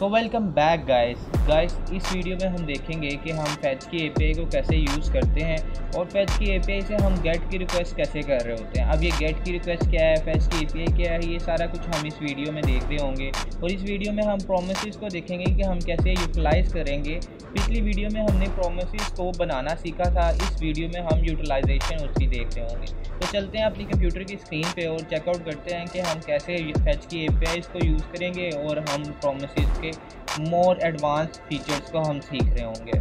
So welcome back guys guys इस video में हम देखेंगे कि हम फैच की एपीआई को कैसे यूज़ करते हैं और फैच की एपीआई से हम गेट की रिक्वेस्ट कैसे कर रहे होते हैं। अब ये गेट की रिक्वेस्ट क्या है फैच की एपीआई क्या है, ये सारा कुछ हम इस वीडियो में देख रहे होंगे। और इस वीडियो में हम प्रोमिस को देखेंगे कि हम कैसे यूटिलाइज़ करेंगे। पिछली वीडियो में हमने प्रोमिस को बनाना सीखा था, इस वीडियो में हम यूटिलाइजेशन उसकी देख रहे होंगे। तो चलते हैं अपनी कंप्यूटर की स्क्रीन पे और चेकआउट करते हैं कि हम कैसे फैच की ए को यूज़ करेंगे और हम प्रोमिस के मोर एडवांस फीचर्स को हम सीख रहे होंगे।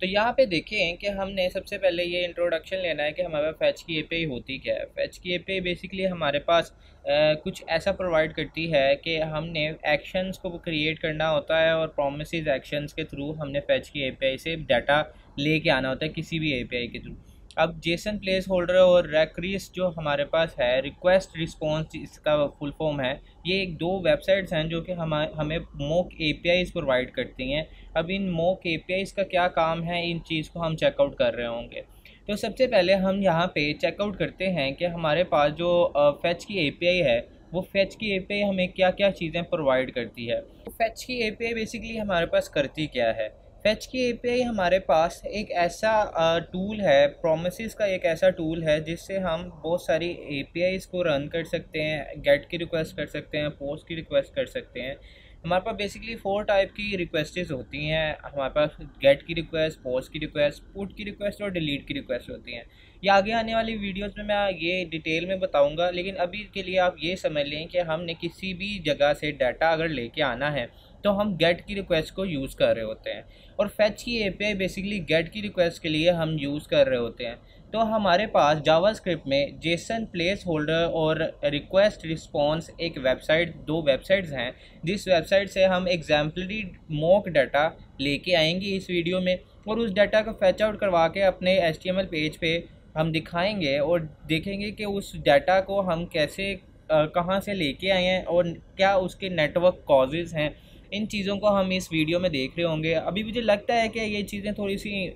तो यहाँ पे देखें कि हमने सबसे पहले ये इंट्रोडक्शन लेना है कि हमारे पास फैच की ए होती क्या है। फैच की ए बेसिकली हमारे पास आ, कुछ ऐसा प्रोवाइड करती है कि हमने एक्शंस को क्रिएट करना होता है और प्रोमिस एक्शंस के थ्रू हमने फैच की ए से डाटा लेके आना होता है किसी भी एपीआई के थ्रू अब जेसन प्लेस होल्डर और रेक्रीस जो हमारे पास है रिक्वेस्ट रिस्पॉन्स इसका फुल फॉर्म है, ये एक दो वेबसाइट्स हैं जो कि हम, हमें मोक ए प्रोवाइड करती हैं। अब इन मोक ए का क्या काम है, इन चीज़ को हम चेकआउट कर रहे होंगे। तो सबसे पहले हम यहाँ पे चेकआउट करते हैं कि हमारे पास जो फैच की एपीआई है, वो फैच की एपीआई हमें क्या क्या चीज़ें प्रोवाइड करती है। फैच की एपीआई बेसिकली हमारे पास करती क्या है? फैच की एपीआई हमारे पास एक ऐसा टूल है प्रोमिस का एक ऐसा टूल है, जिससे हम बहुत सारी एपीआई को रन कर सकते हैं गेट की रिक्वेस्ट कर सकते हैं पोस्ट की रिक्वेस्ट कर सकते हैं। हमारे पास बेसिकली फोर टाइप की रिक्वेस्टेस होती हैं। हमारे पास गेट की रिक्वेस्ट पोस्ट की रिक्वेस्ट पुट की रिक्वेस्ट और डिलीट की रिक्वेस्ट होती हैं। ये आगे आने वाली वीडियोस में मैं ये डिटेल में बताऊँगा, लेकिन अभी के लिए आप ये समझ लें कि हमने किसी भी जगह से डाटा अगर लेके आना है तो हम गेट की रिक्वेस्ट को यूज़ कर रहे होते हैं। और फैच की एपीआई बेसिकली गेट की रिक्वेस्ट के लिए हम यूज़ कर रहे होते हैं। तो हमारे पास जावा स्क्रिप्ट में जेसन प्लेस होल्डर और रिक्वेस्ट रिस्पॉन्स एक वेबसाइट दो वेबसाइट्स हैं। जिस वेबसाइट से हम एग्जाम्पलरी मॉक डाटा लेके आएँगे इस वीडियो में और उस डाटा को फैच आउट करवा के अपने एच पेज पे हम दिखाएँगे और देखेंगे कि उस डाटा को हम कैसे कहाँ से लेके आए हैं और क्या उसके नेटवर्क कॉजेज़ हैं। इन चीज़ों को हम इस वीडियो में देख रहे होंगे। अभी मुझे लगता है कि ये चीज़ें थोड़ी सी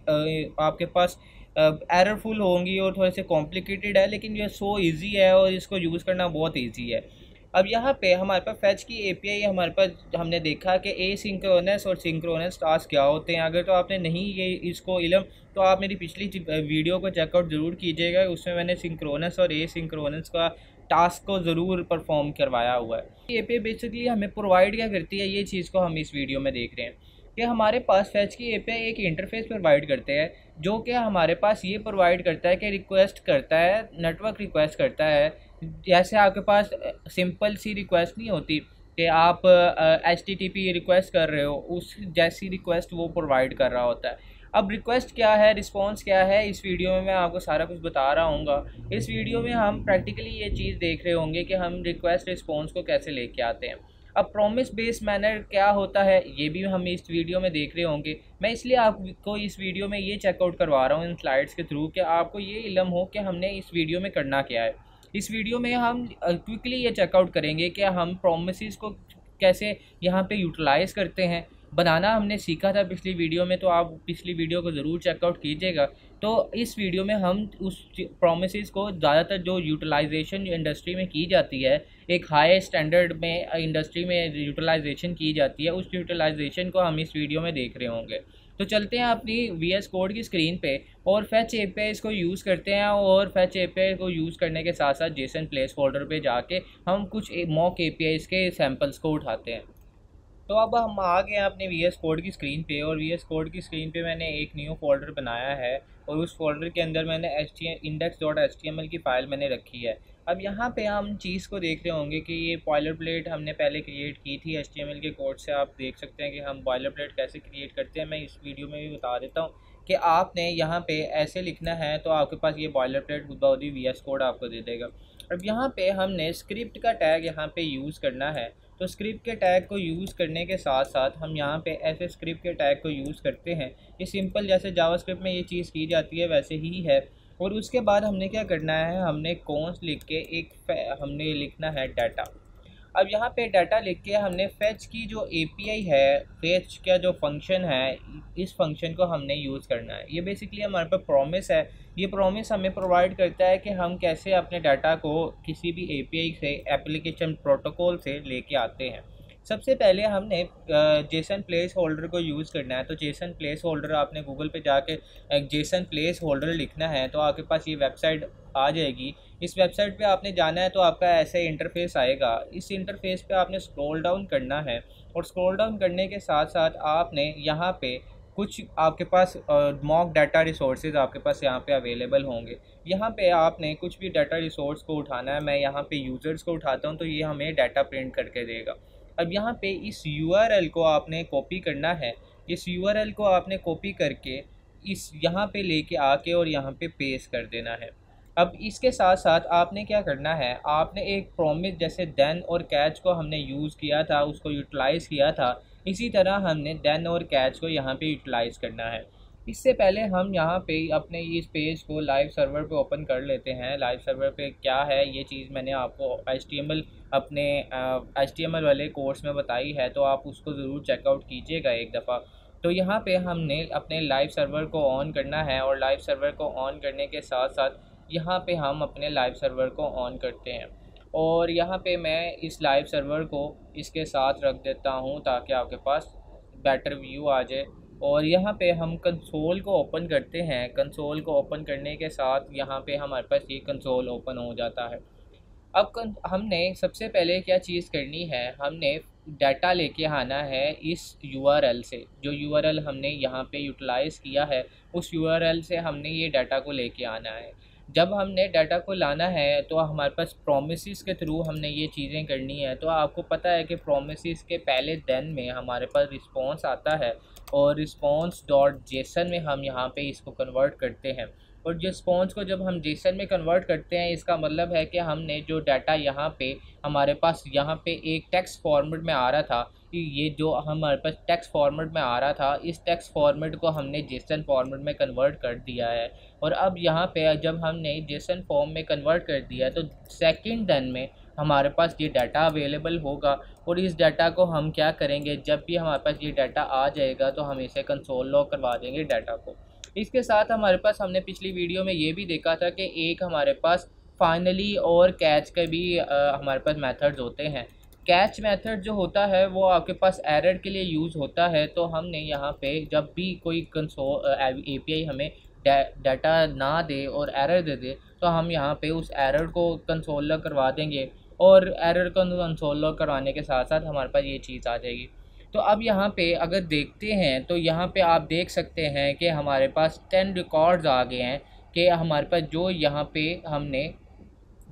आपके पास एररफुल होंगी और थोड़े से कॉम्प्लिकेटेड है, लेकिन ये सो इजी है और इसको यूज़ करना बहुत इजी है। अब यहाँ पे हमारे पास फैच की एपीआई हमारे पास हमने देखा कि ए सिंक्रोनस और सिंक्रोनस टास्क क्या होते हैं। अगर तो आपने नहीं ये, इसको इलम तो आप मेरी पिछली वीडियो को चेकआउट ज़रूर कीजिएगा। उसमें मैंने सिंक्रोनस और ए सिंक्रोनस का टास्क को ज़रूर परफॉर्म करवाया हुआ है। ये पे बेसिकली हमें प्रोवाइड क्या करती है, ये चीज़ को हम इस वीडियो में देख रहे हैं कि हमारे पास फैच की ए एक इंटरफेस प्रोवाइड करते हैं, जो कि हमारे पास ये प्रोवाइड करता है कि रिक्वेस्ट करता है नेटवर्क रिक्वेस्ट करता है। जैसे आपके पास सिंपल सी रिक्वेस्ट नहीं होती कि आप एच टी रिक्वेस्ट कर रहे हो, उस जैसी रिक्वेस्ट वो प्रोवाइड कर रहा होता है। अब रिक्वेस्ट क्या है रिस्पांस क्या है, इस वीडियो में मैं आपको सारा कुछ बता रहा हूँ इस वीडियो में हम प्रैक्टिकली ये चीज़ देख रहे होंगे कि हम रिक्वेस्ट रिस्पॉन्स को कैसे लेके आते हैं। अब प्रॉमिस बेस्ड मैनर क्या होता है, ये भी हम इस वीडियो में देख रहे होंगे। मैं इसलिए आपको इस वीडियो में ये चेकआउट करवा रहा हूँ इन स्लाइड्स के थ्रू कि आपको ये इलम हो कि हमने इस वीडियो में करना क्या है। इस वीडियो में हम क्विकली ये चेकआउट करेंगे कि हम प्रोमिस को कैसे यहाँ पे यूटिलाइज़ करते हैं। बनाना हमने सीखा था पिछली वीडियो में तो आप पिछली वीडियो को ज़रूर चेकआउट कीजिएगा। तो इस वीडियो में हम उस प्रोमिस को ज़्यादातर जो यूटिलाइजेशन इंडस्ट्री में की जाती है, एक हाई स्टैंडर्ड में इंडस्ट्री में यूटिलाइजेशन की जाती है, उस यूटिलाइजेशन को हम इस वीडियो में देख रहे होंगे। तो चलते हैं अपनी वी एस कोड की स्क्रीन पे, और फैच ए पे इसको यूज़ करते हैं, और फैच ए पे को यूज़ करने के साथ साथ जेसन प्लेस फोल्डर पे जाके हम कुछ मॉक ए के सैम्पल्स को उठाते हैं। तो अब हम आ गए हैं अपने वी एस कोड की स्क्रीन पे और वी एस कोड की स्क्रीन पे मैंने एक न्यू फोल्डर बनाया है और उस फोल्डर के अंदर मैंने H T index dot H T M L की फ़ाइल मैंने रखी है। अब यहाँ पे हम चीज़ को देख रहे होंगे कि ये बॉयलर प्लेट हमने पहले क्रिएट की थी। एच टी एम एल के कोड से आप देख सकते हैं कि हम बॉयलर प्लेट कैसे क्रिएट करते हैं। मैं इस वीडियो में भी बता देता हूँ कि आपने यहाँ पे ऐसे लिखना है तो आपके पास ये बॉयलर प्लेट खुदबाउदी वी एस कोड आपको दे देगा। अब यहाँ पे हमने स्क्रिप्ट का टैग यहाँ पे यूज़ करना है। तो स्क्रिप्ट के टैग को यूज़ करने के साथ साथ हम यहाँ पे ऐसे स्क्रिप्ट के टैग को यूज़ करते हैं। ये सिंपल जैसे जावास्क्रिप्ट में ये चीज़ की जाती है, वैसे ही है। और उसके बाद हमने क्या करना है, हमने कौन लिख के एक हमने लिखना है डाटा अब यहाँ पे डाटा लिख के हमने फेच की जो एपीआई है फेच का जो फ़ंक्शन है, इस फ़ंक्शन को हमने यूज़ करना है। ये बेसिकली हमारे पास प्रॉमिस है। ये प्रॉमिस हमें प्रोवाइड करता है कि हम कैसे अपने डाटा को किसी भी एपीआई से एप्लीकेशन प्रोटोकॉल से लेके आते हैं। सबसे पहले हमने जेसन प्लेस होल्डर को यूज़ करना है। तो जेसन प्लेस होल्डर आपने गूगल पे जाके जेसन प्लेस होल्डर लिखना है तो आपके पास ये वेबसाइट आ जाएगी। इस वेबसाइट पे आपने जाना है तो आपका ऐसे इंटरफेस आएगा। इस इंटरफेस पे आपने स्क्रॉल डाउन करना है, और स्क्रॉल डाउन करने के साथ साथ आपने यहाँ पे कुछ आपके पास मॉक डाटा रिसोर्सेज आपके पास यहाँ पे अवेलेबल होंगे। यहाँ पे आपने कुछ भी डाटा रिसोर्स को उठाना है, मैं यहाँ पे यूज़र्स को उठाता हूँ तो ये हमें डाटा प्रिंट करके देगा। अब यहाँ पे इस यूआरएल को आपने कॉपी करना है। इस यूआरएल को आपने कॉपी करके इस यहाँ पे लेके आके और यहाँ पे पेस्ट कर देना है। अब इसके साथ साथ आपने क्या करना है? आपने एक प्रोमिस जैसे देन और कैच को हमने यूज़ किया था, उसको यूटिलाइज़ किया था। इसी तरह हमने देन और कैच को यहाँ पे यूटिलाइज़ करना है। इससे पहले हम यहाँ पे अपने इस पेज को लाइव सर्वर पे ओपन कर लेते हैं। लाइव सर्वर पे क्या है? ये चीज़ मैंने आपको एच अपने एच वाले कोर्स में बताई है तो आप उसको ज़रूर चेकआउट कीजिएगा एक दफ़ा। तो यहाँ पे हमने अपने लाइव सर्वर को ऑन करना है और लाइव सर्वर को ऑन करने के साथ साथ यहाँ पे हम अपने लाइव सर्वर को ऑन करते हैं। और यहाँ पे मैं इस लाइव सर्वर को इसके साथ रख देता हूँ ताकि आपके पास बेटर व्यू आ जाए। और यहाँ पे हम कंसोल को ओपन करते हैं। कंसोल को ओपन करने के साथ यहाँ पे हमारे पास ये कंसोल ओपन हो जाता है। अब हमने सबसे पहले क्या चीज़ करनी है? हमने डाटा लेके आना है इस यूआरएल से। जो यूआरएल हमने यहाँ पे यूटिलाइज़ किया है, उस यूआरएल से हमने ये डाटा को लेके आना है। जब हमने डाटा को लाना है तो हमारे पास प्रोमिस के थ्रू हमने ये चीज़ें करनी है। तो आपको पता है कि प्रोमिस के पहले दिन में हमारे पास रिस्पॉन्स आता है और रिस्पॉन्स डॉट जेसन में हम यहाँ पे इसको कन्वर्ट करते हैं। और रिस्पॉन्स को जब हम जेसन में कन्वर्ट करते हैं, इसका मतलब है कि हमने जो डाटा यहाँ पे, हमारे पास यहाँ पे एक टेक्स्ट फॉर्मेट में आ रहा था कि ये जो हमारे पास टेक्स्ट फॉर्मेट में आ रहा था इस टेक्स्ट फॉर्मेट को हमने जेसन फॉर्मेट में कन्वर्ट कर दिया है। और अब यहाँ पे जब हमने जेसन फॉर्म में कन्वर्ट कर दिया तो सेकंड डन में हमारे पास ये डाटा अवेलेबल होगा। और इस डाटा को हम क्या करेंगे? जब भी हमारे पास ये डाटा आ जाएगा तो हम इसे कंसोल लॉक करवा देंगे डाटा को। इसके साथ हमारे पास हमने पिछली वीडियो में ये भी देखा था कि एक हमारे पास फाइनली और कैच के भी आ, हमारे पास मेथड्स होते हैं। कैच मेथड जो होता है, वो आपके पास एरर के लिए यूज़ होता है। तो हमने यहाँ पे जब भी कोई कंसोल एपीआई हमें डाटा ना दे और एरर दे दे तो हम यहाँ पे उस एरर को कंसोल करवा देंगे और एरर को कंसोल करवाने के साथ साथ हमारे पास ये चीज़ आ जाएगी। तो अब यहाँ पे अगर देखते हैं तो यहाँ पे आप देख सकते हैं कि हमारे पास टेन रिकॉर्ड्स आ गए हैं कि हमारे पास जो यहाँ पे हमने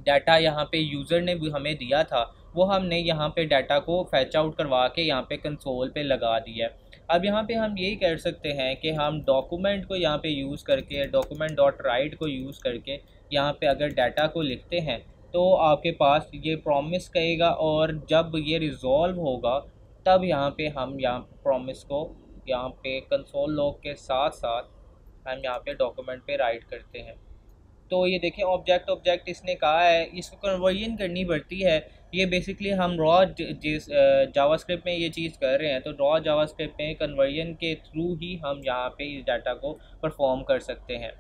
डाटा यहाँ पे यूज़र ने भी हमें दिया था। वो हमने यहाँ पे डाटा को फैच आउट करवा के यहाँ पे कंसोल पे लगा दिया अब यहाँ पे हम यही कर सकते हैं कि हम डॉक्यूमेंट को यहाँ पे यूज़ करके डॉक्यूमेंट डॉट राइट को यूज़ करके यहाँ पे अगर डाटा को लिखते हैं तो आपके पास ये प्रॉमिस कहेगा और जब ये रिज़ॉल्व होगा, तब यहाँ पे हम यहाँ प्रॉमिस को यहाँ पे कंसोल लॉग के साथ साथ हम यहाँ पे डॉक्यूमेंट पे राइट करते हैं। तो ये देखें ऑब्जेक्ट ऑब्जेक्ट इसने कहा है, इसको कन्वर्जन करनी पड़ती है। ये बेसिकली हम रॉ जिस जावास्क्रिप्ट में ये चीज़ कर रहे हैं तो रॉ जावास्क्रिप्ट में कन्वर्जन के थ्रू ही हम यहाँ पे इस डाटा को परफॉर्म कर सकते हैं।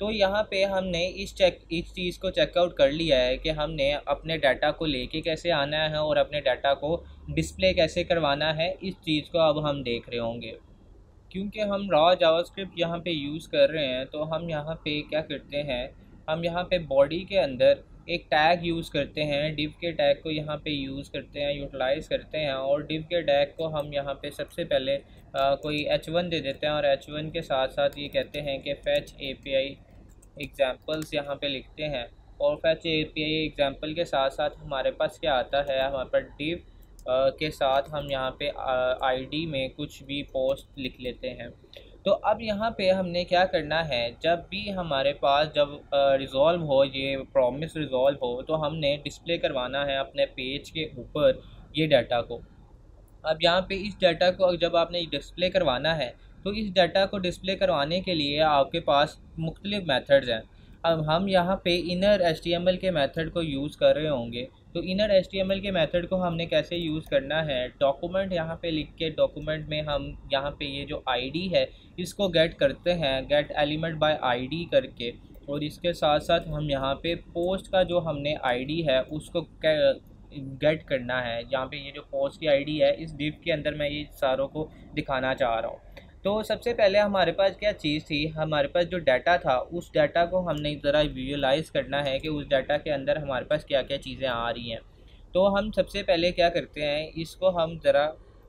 तो यहाँ पे हमने इस चेक इस चीज़ को चेकआउट कर लिया है कि हमने अपने डाटा को लेके कैसे आना है और अपने डाटा को डिस्प्ले कैसे करवाना है, इस चीज़ को अब हम देख रहे होंगे। क्योंकि हम रॉ जावास्क्रिप्ट यहाँ पे यूज़ कर रहे हैं तो हम यहाँ पे क्या करते हैं, हम यहाँ पे बॉडी के अंदर एक टैग यूज़ करते हैं डिव के टैग को यहाँ पे यूज़ करते हैं यूटिलाइज़ करते हैं और डिव के टैग को हम यहाँ पे सबसे पहले आ, कोई एच वन दे देते हैं और एच वन के साथ साथ ये कहते हैं कि फ़ैच ए पी आई एग्ज़ाम्पल्स यहाँ पर लिखते हैं और fetch A P I example के साथ साथ हमारे पास क्या आता है? हमारे पास डिव के साथ हम यहाँ पे आईडी में कुछ भी पोस्ट लिख लेते हैं। तो अब यहाँ पे हमने क्या करना है? जब भी हमारे पास जब रिज़ॉल्व हो, ये प्रॉमिस रिज़ॉल्व हो तो हमने डिस्प्ले करवाना है अपने पेज के ऊपर ये डाटा को। अब यहाँ पे इस डाटा को जब आपने डिस्प्ले करवाना है तो इस डाटा को डिस्प्ले करवाने के लिए आपके पास मुख्तलिफ़ मेथड्स हैं। अब हम यहाँ पे इनर एच के मेथड को यूज़ कर रहे होंगे। तो इनर एच के मेथड को हमने कैसे यूज़ करना है? डॉक्यूमेंट यहाँ पे लिख के डॉक्यूमेंट में हम यहाँ पे ये जो आईडी है, इसको गेट करते हैं गेट एलिमेंट बाय आईडी करके। और इसके साथ साथ हम यहाँ पे पोस्ट का जो हमने आईडी है, उसको गेट करना है। यहाँ पे ये जो पोस्ट की आईडी है, इस डिव के अंदर मैं ये सारों को दिखाना चाह रहा हूँ। तो सबसे पहले हमारे पास क्या चीज़ थी? हमारे पास जो डाटा था, उस डाटा को हमने ज़रा विजुलाइज करना है कि उस डाटा के अंदर हमारे पास क्या क्या चीज़ें आ रही हैं। तो हम सबसे पहले क्या करते हैं, इसको हम ज़रा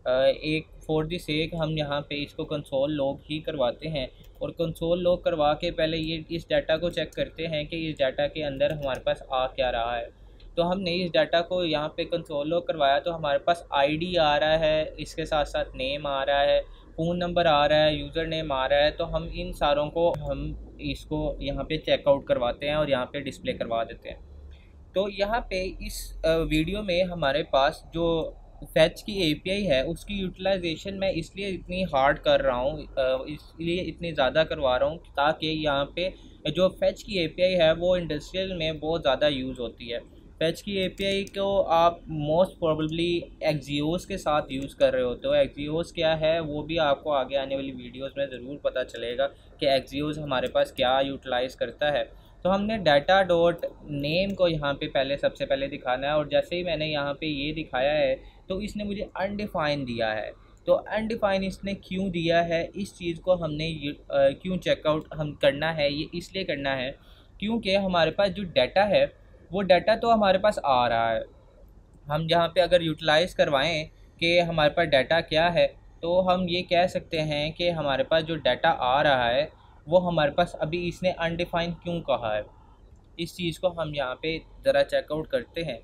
एक फॉर दी सेक हम यहाँ पे इसको कंसोल लॉग ही करवाते हैं। और कंसोल लॉग करवा के पहले ये, इस डाटा को चेक करते हैं कि इस डाटा के अंदर हमारे पास आ क्या रहा है। तो हमने इस डाटा को यहाँ पे कंसोल लॉग करवाया तो हमारे पास आईडी आ रहा है, इसके साथ साथ नेम आ रहा है फ़ोन नंबर आ रहा है यूज़र नेम आ रहा है तो हम इन सारों को, हम इसको यहाँ पे चेकआउट करवाते हैं और यहाँ पे डिस्प्ले करवा देते हैं। तो यहाँ पे इस वीडियो में हमारे पास जो फैच की एपीआई है, उसकी यूटिलाइजेशन मैं इसलिए इतनी हार्ड कर रहा हूँ इसलिए इतनी ज़्यादा करवा रहा हूँ ताकि यहाँ पे जो फैच की एपीआई है, वो इंडस्ट्रियल में बहुत ज़्यादा यूज़ होती है। फैच की एपीआई को आप मोस्ट प्रोबेबली एक्जियोस के साथ यूज़ कर रहे होते हो। एक्जियोस क्या है, वो भी आपको आगे आने वाली वीडियोस में ज़रूर पता चलेगा कि एक्जियोस हमारे पास क्या यूटिलाइज़ करता है। तो हमने डाटा डॉट नेम को यहाँ पे पहले, सबसे पहले दिखाना है और जैसे ही मैंने यहाँ पे ये दिखाया है तो इसने मुझे अनडिफाइन दिया है। तो अनडिफाइन इसने क्यों दिया है, इस चीज़ को हमने क्यों चेकआउट हम करना है, ये इसलिए करना है क्योंकि हमारे पास जो डाटा है वो डाटा तो हमारे पास आ रहा है। हम जहाँ पे अगर यूटिलाइज़ करवाएँ कि हमारे पास डाटा क्या है तो हम ये कह सकते हैं कि हमारे पास जो डाटा आ रहा है, वो हमारे पास अभी इसने अनडिफाइन क्यों कहा है? इस चीज़ को हम यहाँ पे ज़रा चेकआउट करते हैं।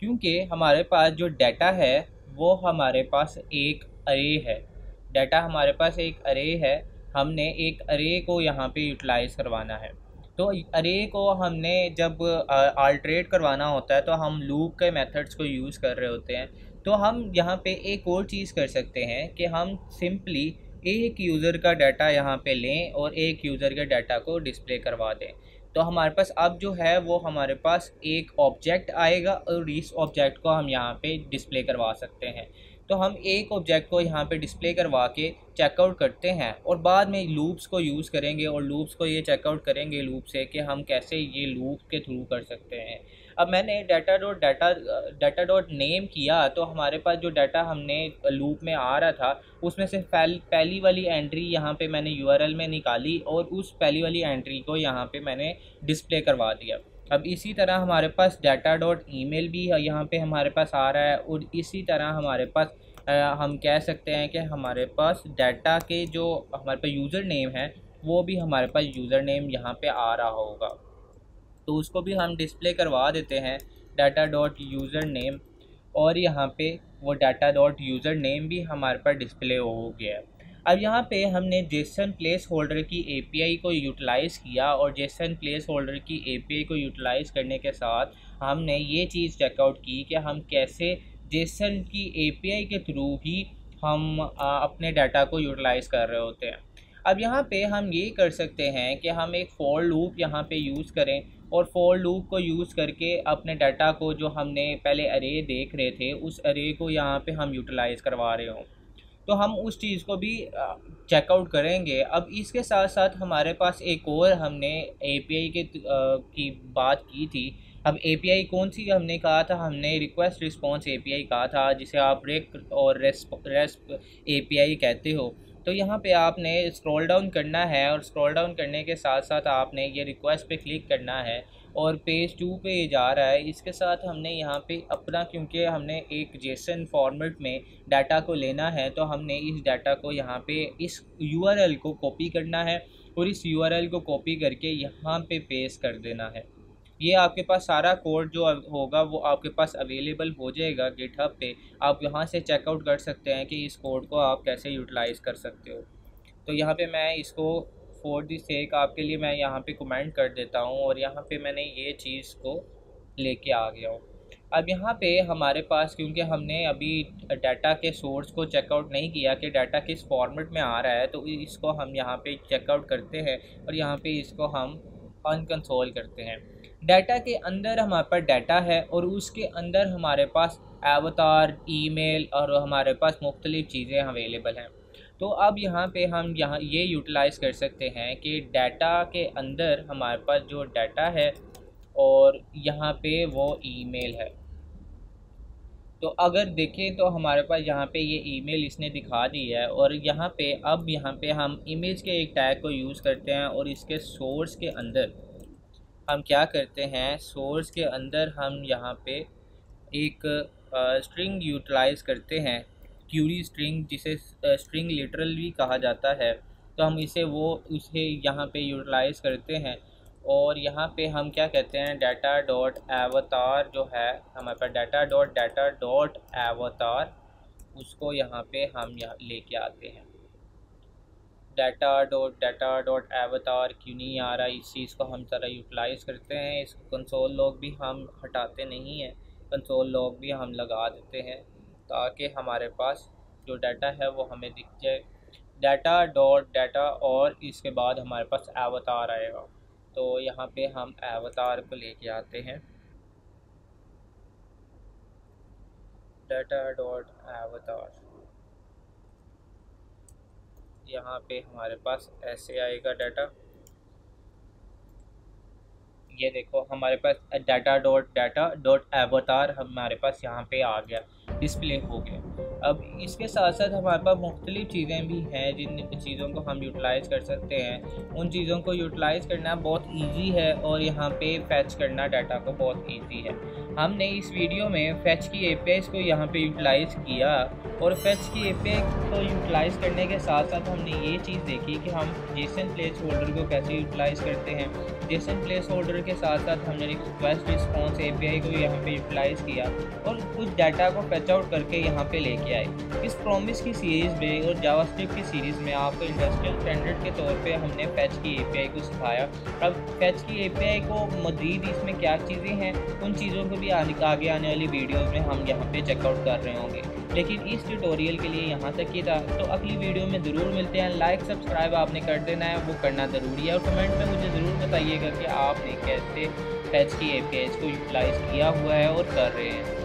क्योंकि हमारे पास जो डाटा है, वो हमारे पास एक अरे है। डाटा हमारे पास एक अरे है, हमने एक अरे को यहाँ पे यूटिलाइज़ करवाना है। तो अरे को हमने जब आल्ट्रेट करवाना होता है तो हम लूप के मेथड्स को यूज़ कर रहे होते हैं। तो हम यहाँ पे एक और चीज़ कर सकते हैं कि हम सिंपली एक यूज़र का डाटा यहाँ पे लें और एक यूज़र के डाटा को डिस्प्ले करवा दें। तो हमारे पास अब जो है, वो हमारे पास एक ऑब्जेक्ट आएगा और इस ऑब्जेक्ट को हम यहाँ पे डिस्प्ले करवा सकते हैं। तो हम एक ऑब्जेक्ट को यहाँ पे डिस्प्ले करवा के चेकआउट करते हैं और बाद में लूप्स को यूज़ करेंगे और लूप्स को ये चेकआउट करेंगे लूप से कि हम कैसे ये लूप के थ्रू कर सकते हैं। अब मैंने data dot data data dot name किया तो हमारे पास जो डाटा हमने लूप में आ रहा था, उसमें से पहली वाली एंट्री यहाँ पे मैंने यूआरएल में निकाली और उस पहली वाली एंट्री को यहाँ पे मैंने डिस्प्ले करवा दिया। अब इसी तरह हमारे पास डाटा डॉट ईमेल भी यहाँ पे हमारे पास आ रहा है और इसी तरह हमारे पास हम कह सकते हैं कि हमारे पास डाटा के जो हमारे पास यूज़र नेम है, वो भी हमारे पास यूज़र नेम यहाँ पे आ रहा होगा। तो उसको भी हम डिस्प्ले करवा देते हैं डाटा डॉट यूज़र नेम और यहाँ पे वो डाटा डॉट यूज़र नेम भी हमारे पास डिस्प्ले हो गया। है अब यहाँ पे हमने जेसन प्लेस होल्डर की एपीआई को यूटिलाइज़ किया और जेसन प्लेस होल्डर की एपीआई को यूटिलाइज़ करने के साथ हमने ये चीज़ चेकआउट की कि हम कैसे जेसन की एपीआई के थ्रू ही हम आ, अपने डाटा को यूटिलाइज़ कर रहे होते हैं। अब यहाँ पे हम ये कर सकते हैं कि हम एक फॉर लूप यहाँ पे यूज़ करें और फॉर लूप को यूज़ करके अपने डाटा को जो हमने पहले अरे देख रहे थे उस अरे को यहाँ पे हम यूटिलाइज़ करवा रहे हों। तो हम उस चीज़ को भी चेकआउट करेंगे। अब इसके साथ साथ हमारे पास एक और हमने एपीआई के की बात की थी। अब एपीआई कौन सी हमने कहा था? हमने रिक्वेस्ट रिस्पॉन्स एपीआई कहा था, जिसे आप रेक और रेस्प रेस्प एपीआई कहते हो। तो यहाँ पे आपने स्क्रॉल डाउन करना है और स्क्रॉल डाउन करने के साथ साथ आपने ये रिक्वेस्ट पे क्लिक करना है। और पेज टू पे ये जा रहा है। इसके साथ हमने यहाँ पे अपना, क्योंकि हमने एक जेसन फॉर्मेट में डाटा को लेना है तो हमने इस डाटा को यहाँ पे, इस यूआरएल को कॉपी करना है और इस यूआरएल को कॉपी करके यहाँ पे पेश कर देना है। ये आपके पास सारा कोड जो होगा, वो आपके पास अवेलेबल हो जाएगा गिटहब पे। आप यहाँ से चेकआउट कर सकते हैं कि इस कोड को आप कैसे यूटिलाइज़ कर सकते हो। तो यहाँ पे मैं इसको फॉर दी सेक आपके लिए मैं यहाँ पे कमेंट कर देता हूँ और यहाँ पे मैंने ये चीज़ को लेके आ गया हूँ। अब यहाँ पे हमारे पास, क्योंकि हमने अभी डाटा के सोर्स को चेकआउट नहीं किया कि डाटा किस फॉर्मेट में आ रहा है तो इसको हम यहाँ पे चेकआउट करते हैं और यहाँ पे इसको हम अनकंसोल करते हैं। डाटा के अंदर हमारे पास डाटा है और उसके अंदर हमारे पास एवतार ईमेल और हमारे पास मुख्तलिफ़ चीज़ें अवेलेबल हैं। तो अब यहाँ पे हम यहाँ ये यूटिलाइज़ कर सकते हैं कि डाटा के अंदर हमारे पास जो डाटा है और यहाँ पे वो ईमेल है। तो अगर देखें तो हमारे पास यहाँ पे ये ईमेल इसने दिखा दी है और यहाँ पे अब यहाँ पे हम इमेज के एक टैग को यूज़ करते हैं और इसके सोर्स के अंदर हम क्या करते हैं सोर्स के अंदर हम यहाँ पे एक स्ट्रिंग यूटिलाइज़ करते हैं। क्यूरी स्ट्रिंग, जिसे स्ट्रिंग लिटरल भी कहा जाता है तो हम इसे वो, उसे यहाँ पे यूटिलाइज़ करते हैं। और यहाँ पे हम क्या कहते हैं? डाटा डॉट एवतार जो है, हमारे पास data dot data dot avatar उसको यहाँ पे हम यहाँ लेके आते हैं। Data dot data dot avatar क्यों नहीं आ रहा इस चीज़ को हम ज़रा यूटिलाइज़ करते हैं। इस कंसोल लॉग भी हम हटाते नहीं हैं। कंसोल लॉग भी हम लगा देते हैं। ताकि हमारे पास जो डाटा है वो हमें दिख जाए। डाटा डॉट डाटा और इसके बाद हमारे पास अवतार आएगा। तो यहाँ पे हम एवतार को लेके आते हैं। डाटा डॉट एवतार यहाँ पे हमारे पास ऐसे आएगा डाटा ये देखो, हमारे पास data dot data dot avatar हमारे पास यहाँ पे आ गया। डिस्प्ले हो गया। अब इसके साथ साथ हमारे पास मुख्तलिफ़ चीज़ें भी हैं जिन चीज़ों को हम यूटिलाइज़ कर सकते हैं। उन चीज़ों को यूटिलाइज़ करना बहुत ईजी है और यहाँ पे फैच करना डाटा को बहुत ईजी है। हमने इस वीडियो में फैच की ए को यहाँ पे यूटिलाइज़ किया और फैच की ए को यूटिलाइज़ करने के साथ साथ हमने ये चीज़ देखी कि हम जेसन प्लेस होल्डर को कैसे यूटिलाइज़ करते हैं। जेसन प्लेस होल्डर के साथ साथ हमने रिक्वेस्ट रिस्पॉन्स ए को यहाँ पे यूटिलाइज़ किया और कुछ डाटा को फैच आउट करके यहाँ पे लेके आए इस प्रॉमिस की सीरीज़ में और जावास्क्रिप्ट की सीरीज़ में आपको इंडस्ट्रियल स्टैंडर्ड के तौर पे हमने फैच की ए को सिखाया। अब फैच की ए को मजीद इसमें क्या चीज़ें हैं, उन चीज़ों को भी आगे आने वाली वीडियोज़ में हम यहाँ पे चेकआउट कर रहे होंगे। लेकिन इस ट्यूटोरियल के लिए यहाँ तक ही था। तो अगली वीडियो में ज़रूर मिलते हैं। लाइक सब्सक्राइब आपने कर देना है। वो करना ज़रूरी है। और कमेंट में मुझे ज़रूर बताइएगा कि आपने कैसे फैच की ए को यूटिलाइज़ किया हुआ है और कर रहे हैं।